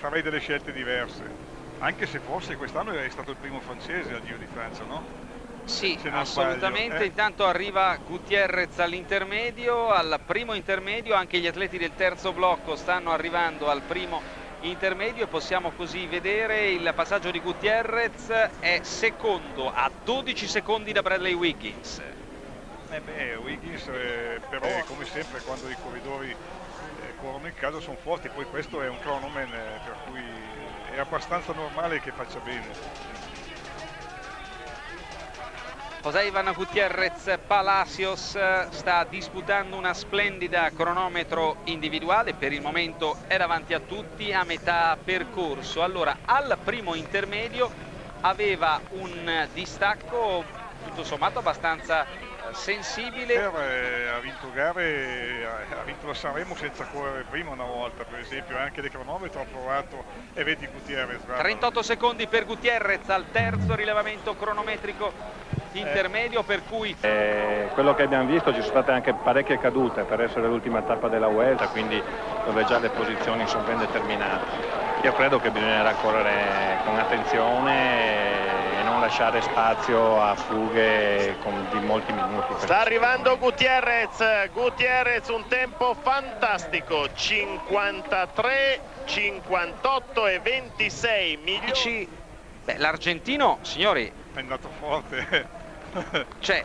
farei delle scelte diverse, anche se forse quest'anno è stato il primo francese al Giro di Francia, no? Sì, assolutamente. Eh. Intanto arriva Gutierrez all'intermedio, al primo intermedio, anche gli atleti del terzo blocco stanno arrivando al primo intermedio e possiamo così vedere il passaggio di Gutierrez è secondo a 12 secondi da Bradley Wiggins. Eh beh, Wiggins eh, però come sempre quando i corridori eh, corrono in casa sono forti, poi questo è un cronoman eh, per cui è abbastanza normale che faccia bene. José Ivan Gutierrez Palacios sta disputando una splendida cronometro individuale, per il momento è davanti a tutti a metà percorso. Allora, al primo intermedio aveva un distacco tutto sommato abbastanza eh, sensibile. Eh, ha vinto gare, ha vinto la Sanremo senza correre prima una volta, per esempio, anche del cronometro ha provato e vedi Gutierrez. 38 secondi per Gutierrez al terzo rilevamento cronometrico intermedio per cui eh, quello che abbiamo visto ci sono state anche parecchie cadute per essere l'ultima tappa della Vuelta quindi dove già le posizioni sono ben determinate io credo che bisognerà correre con attenzione e non lasciare spazio a fughe di molti minuti. Sta arrivando Gutierrez. Gutierrez un tempo fantastico. 53 58 e 26 milioni. L'argentino signori è andato forte. cioè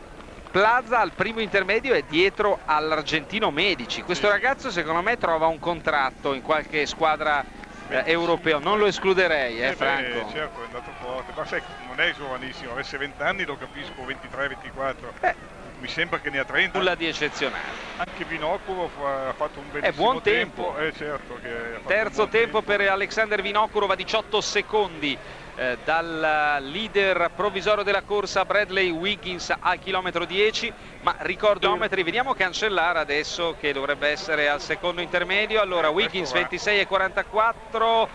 Plaza al primo intermedio è dietro all'argentino Medici. Questo sì. ragazzo secondo me trova un contratto in qualche squadra eh, europeo non lo escluderei eh, eh Franco beh, certo è andato forte ma sai non è giovanissimo avesse 20 anni lo capisco 23-24 eh. Mi sembra che ne ha 30 nulla di eccezionale. Anche Vinokurov ha fatto un bellissimo è buon tempo, tempo. Eh, certo terzo tempo per Alexander Vinokurov a 18 secondi eh, dal leader provvisorio della corsa Bradley Wiggins al chilometro 10 ma ricordo chilometri vediamo Cancellara adesso che dovrebbe essere al secondo intermedio. Allora Wiggins 26 e 44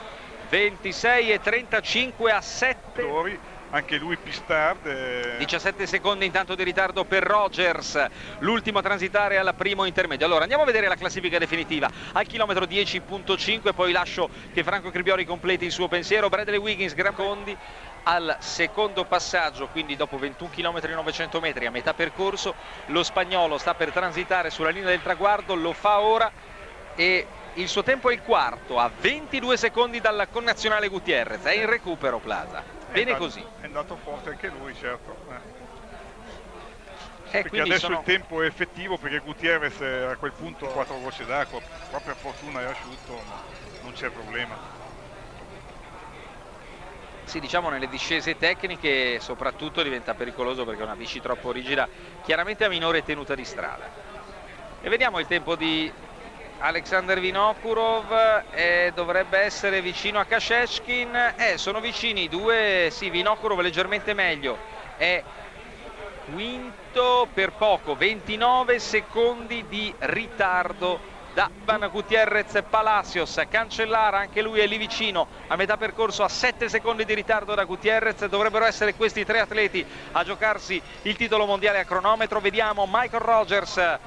26 e 35 a 7 anche lui Pistard. Eh... 17 secondi intanto di ritardo per Rogers, l'ultimo a transitare al primo intermedio. Allora andiamo a vedere la classifica definitiva al chilometro 10.5, poi lascio che Franco Cribiori completi il suo pensiero. Bradley Wiggins, Gracondi al secondo passaggio, quindi dopo 21 km e 900 metri a metà percorso, lo spagnolo sta per transitare sulla linea del traguardo, lo fa ora e il suo tempo è il quarto a 22 secondi dalla connazionale Gutierrez, è in recupero Plaza. Bene andato, così. È andato forte anche lui, certo. Eh. Eh, perché adesso sono... il tempo è effettivo perché Gutierrez a quel punto ha quattro gocce d'acqua, qua per fortuna è asciutto, ma non c'è problema. Sì, diciamo nelle discese tecniche soprattutto diventa pericoloso perché una bici troppo rigida chiaramente ha minore tenuta di strada. E vediamo il tempo di Alexander Vinokurov eh, dovrebbe essere vicino a Kashechkin eh, sono vicini due sì Vinokurov leggermente meglio. È quinto per poco 29 secondi di ritardo da Van Gutierrez Palacios. Cancellara anche lui è lì vicino a metà percorso a 7 secondi di ritardo da Gutierrez. Dovrebbero essere questi tre atleti a giocarsi il titolo mondiale a cronometro. Vediamo Michael Rogers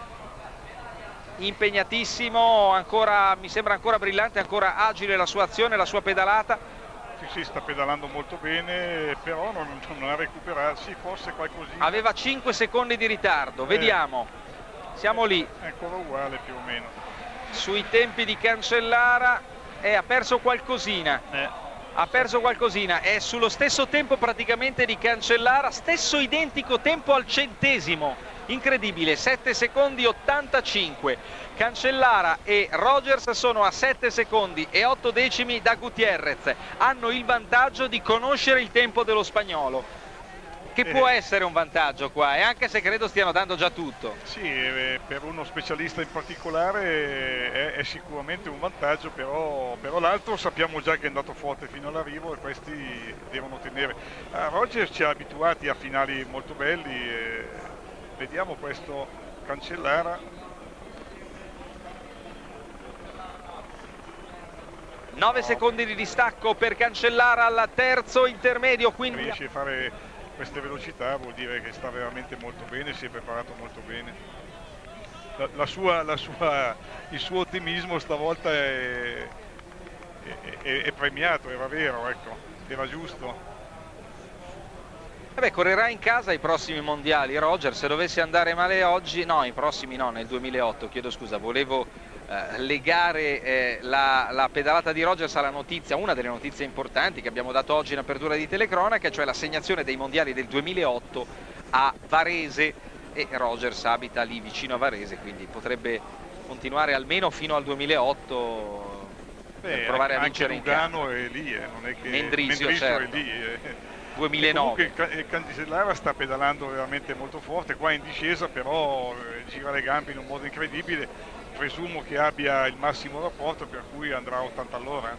impegnatissimo, ancora, mi sembra ancora brillante, ancora agile la sua azione, la sua pedalata. Sì, sì, sta pedalando molto bene, però non, non ha recuperato, sì, forse qualcosina. Aveva 5 secondi di ritardo, eh, vediamo, siamo lì. È ancora uguale più o meno. Sui tempi di Cancellara eh, ha perso qualcosina. Eh. Ha perso qualcosina, è sullo stesso tempo praticamente di Cancellara, stesso identico tempo al centesimo incredibile 7 secondi 85 Cancellara e Rogers sono a 7 secondi e 8 decimi da Gutierrez. Hanno il vantaggio di conoscere il tempo dello spagnolo. Che può eh. essere un vantaggio qua e anche se credo stiano dando già tutto. Sì, eh, per uno specialista in particolare è, è sicuramente un vantaggio però, però l'altro sappiamo già che è andato forte fino all'arrivo e questi devono tenere. Ah, Rogers ci ha abituati a finali molto belli e vediamo questo Cancellara. 9 secondi di distacco per Cancellara al terzo intermedio quindi riesce a fare queste velocità vuol dire che sta veramente molto bene si è preparato molto bene. La, la sua, la sua, il suo ottimismo stavolta è, è, è premiato, era vero, ecco, era giusto. Eh beh, correrà in casa ai prossimi mondiali. Roger, se dovesse andare male oggi, no, i prossimi no, nel 2008, chiedo scusa, volevo eh, legare eh, la, la, pedalata di Rogers alla notizia, una delle notizie importanti che abbiamo dato oggi in apertura di telecronaca, cioè l'assegnazione dei mondiali del 2008 a Varese e Rogers abita lì vicino a Varese, quindi potrebbe continuare almeno fino al 2008 Beh, per provare a vincere anche Lugano è lì, eh, non è che Mendrisio, Mendrisio certo. è lì. Eh. 2009. il Cancellara sta pedalando veramente molto forte, qua in discesa però eh, gira le gambe in un modo incredibile, presumo che abbia il massimo rapporto per cui andrà a 80 all'ora.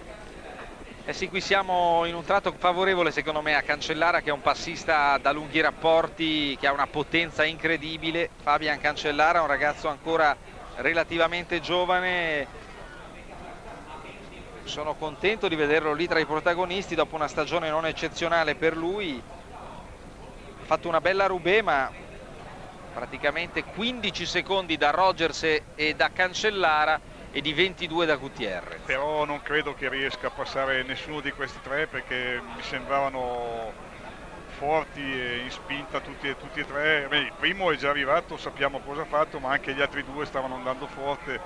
Eh sì, qui siamo in un tratto favorevole secondo me a Cancellara che è un passista da lunghi rapporti, che ha una potenza incredibile. Fabian Cancellara, un ragazzo ancora relativamente giovane, sono contento di vederlo lì tra i protagonisti dopo una stagione non eccezionale per lui. Ha fatto una bella Roubaix ma praticamente 15 secondi da Rogers e da Cancellara e di 22 da Gutierrez. Però non credo che riesca a passare nessuno di questi tre perché mi sembravano forti e in spinta tutti, tutti e tre. Beh, il primo è già arrivato sappiamo cosa ha fatto ma anche gli altri due stavano andando forte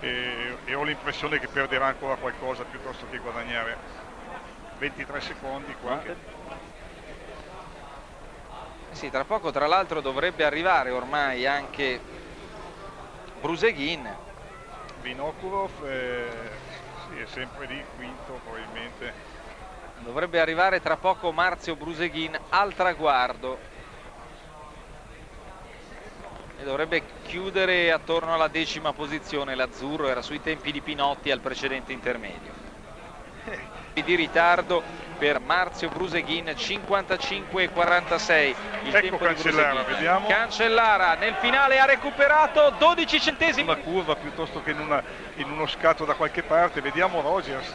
e, e ho l'impressione che perderà ancora qualcosa piuttosto che guadagnare. 23 secondi qua sì, tra poco tra l'altro dovrebbe arrivare ormai anche Bruseghin. Vinokurov eh, sì, è sempre lì quinto probabilmente. Dovrebbe arrivare tra poco Marzio Bruseghin al traguardo e dovrebbe chiudere attorno alla decima posizione l'azzurro era sui tempi di Pinotti al precedente intermedio di ritardo per Marzio Bruseghin 55-46 il ecco tempo Cancellara, di vediamo. Cancellara nel finale ha recuperato 12 centesimi una curva piuttosto che in, una, in uno scatto da qualche parte vediamo Rogers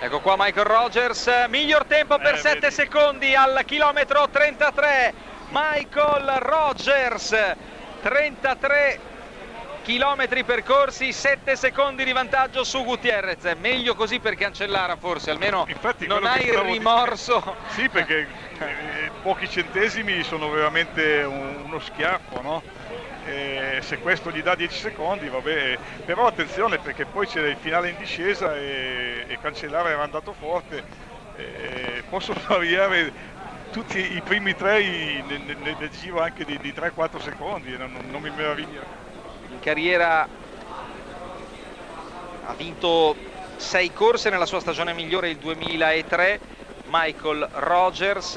Ecco qua Michael Rogers, miglior tempo per Eh, 7 vedi. secondi al chilometro 33. Michael Rogers, 33 chilometri percorsi, 7 secondi di vantaggio su Gutierrez. Meglio così per Cancellara forse, almeno Infatti, non hai il rimorso. Sì, perché eh, pochi centesimi sono veramente un- uno schiaffo, no? E se questo gli dà 10 secondi, vabbè, però attenzione perché poi c'è il finale in discesa e, e Cancellara era andato forte, e possono arrivare tutti i primi tre nel, nel- nel giro anche di, di 3-4 secondi, non, non mi meraviglia. In carriera ha vinto 6 corse nella sua stagione migliore il 2003. Michael Rogers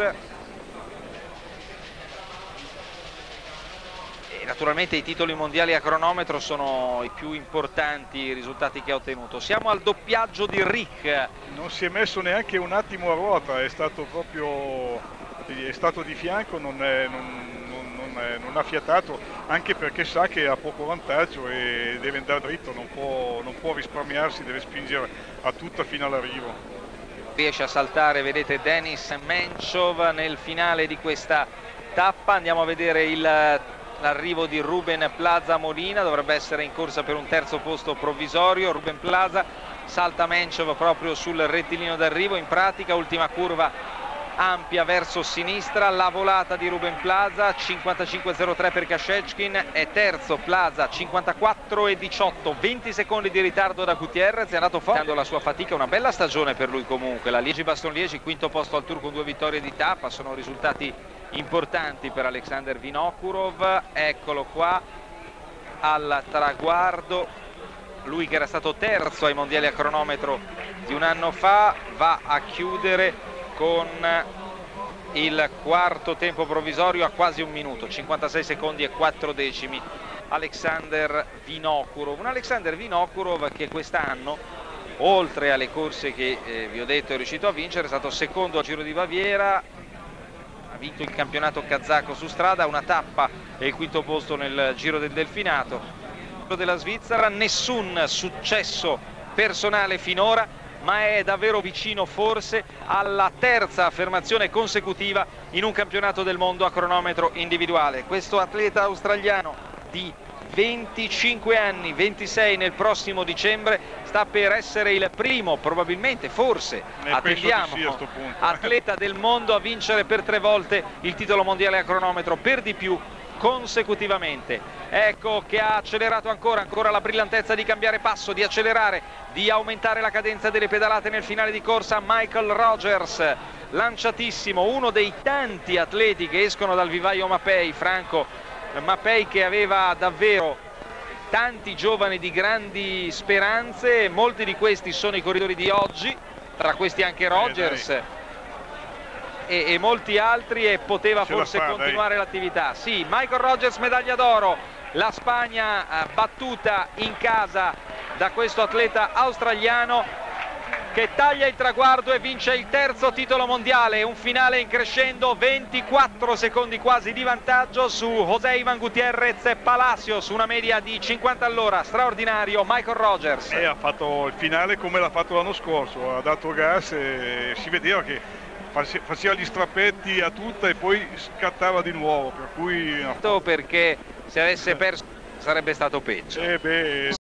E naturalmente i titoli mondiali a cronometro sono i più importanti risultati che ha ottenuto. Siamo al doppiaggio di Rick. Non si è messo neanche un attimo a ruota, è stato proprio è stato di fianco, non, è- non- non- è- non ha fiatato, anche perché sa che ha poco vantaggio e deve andare dritto, non può, può risparmiarsi, deve spingere a tutta fino all'arrivo. Riesce a saltare, vedete, Denis Menchov nel finale di questa tappa. Andiamo a vedere l'arrivo di Ruben Plaza Molina, dovrebbe essere in corsa per un terzo posto provvisorio. Ruben Plaza salta Menchov proprio sul rettilineo d'arrivo, in pratica ultima curva ampia verso sinistra, la volata di Ruben Plaza, 55.03 per Kashechkin, è terzo Plaza, 54.18, 20 secondi di ritardo da Gutierrez, è andato forte la sua fatica, una bella stagione per lui comunque, la Liegi-Baston-Liegi, quinto posto al tour con due vittorie di tappa, sono risultati importanti per Alexander Vinokurov, eccolo qua al traguardo, lui che era stato terzo ai mondiali a cronometro di un anno fa va a chiudere con il quarto tempo provvisorio a quasi un minuto 56 secondi e 4 decimi. Alexander Vinokurov un Alexander Vinokurov che quest'anno oltre alle corse che eh, vi ho detto è riuscito a vincere è stato secondo al Giro di Baviera ha vinto il campionato kazako su strada una tappa e il quinto posto nel Giro del Delfinato. Della Svizzera nessun successo personale finora ma è davvero vicino forse alla terza affermazione consecutiva in un campionato del mondo a cronometro individuale. Questo atleta australiano di 25 anni, 26 nel prossimo dicembre, sta per essere il primo, probabilmente, forse, Eh, attendiamo, sì atleta del mondo a vincere per tre volte il titolo mondiale a cronometro, per di più consecutivamente. Ecco che ha accelerato ancora, ancora la brillantezza di cambiare passo, di accelerare, di aumentare la cadenza delle pedalate nel finale di corsa. Michael Rogers, lanciatissimo, uno dei tanti atleti che escono dal vivaio Mapei, Franco Mapei che aveva davvero tanti giovani di grandi speranze, molti di questi sono i corridori di oggi, tra questi anche Rogers e, e molti altri e poteva Ce la forse fa, continuare l'attività. Sì, Michael Rogers medaglia d'oro, la Spagna eh, battuta in casa da questo atleta australiano che taglia il traguardo e vince il terzo titolo mondiale, un finale in crescendo, 24 secondi quasi di vantaggio su José Ivan Gutiérrez Palacios, una media di 50 all'ora, straordinario Michael Rogers. E ha fatto il finale come l'ha fatto l'anno scorso, ha dato gas e si vedeva che faceva gli strappetti a tutta e poi scattava di nuovo, per cui... Perché se avesse perso sarebbe stato peggio. Eh beh,